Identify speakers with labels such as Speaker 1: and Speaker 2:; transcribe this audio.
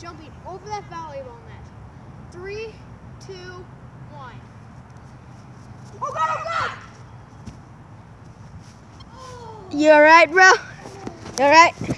Speaker 1: jumping over that volleyball net. Three, two, one. Oh God! Oh God!
Speaker 2: You alright, bro? You alright?